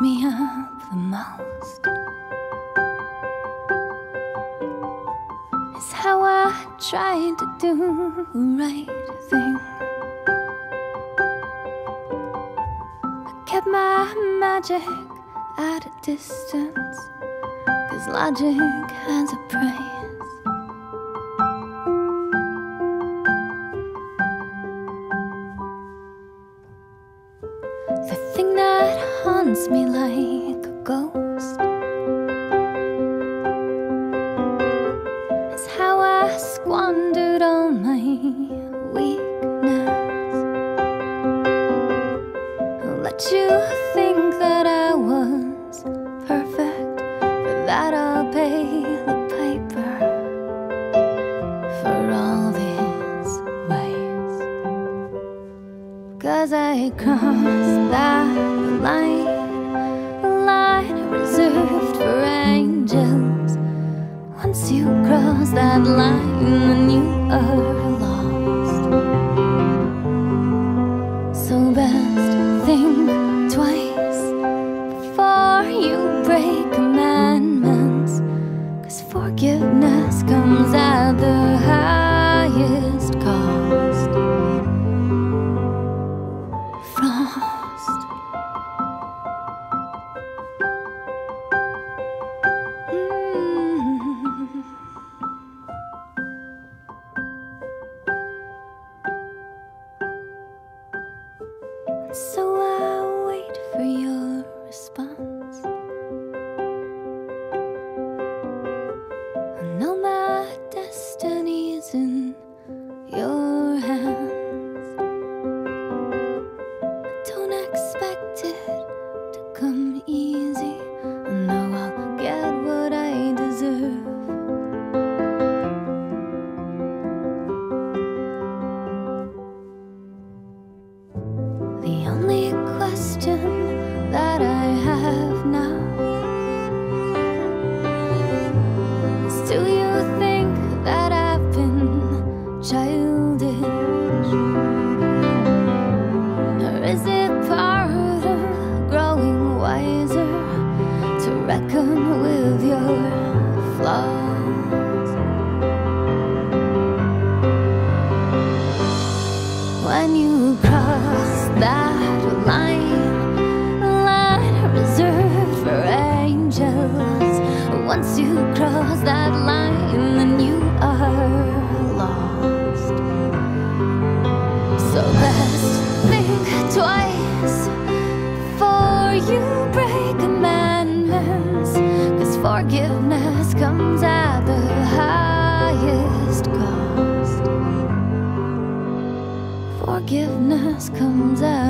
me up the most is how I tried to do the right thing. I kept my magic at a distance, cause logic has a price. Haunts me like a ghost is how I squandered all my weakness. I'll let you think that I was perfect, for that I'll pay the piper for all these ways. Cause I crossed that cross that Once you cross that line, then you are lost. So best think twice for you break commandments. Cause forgiveness comes at the highest cost. Forgiveness comes at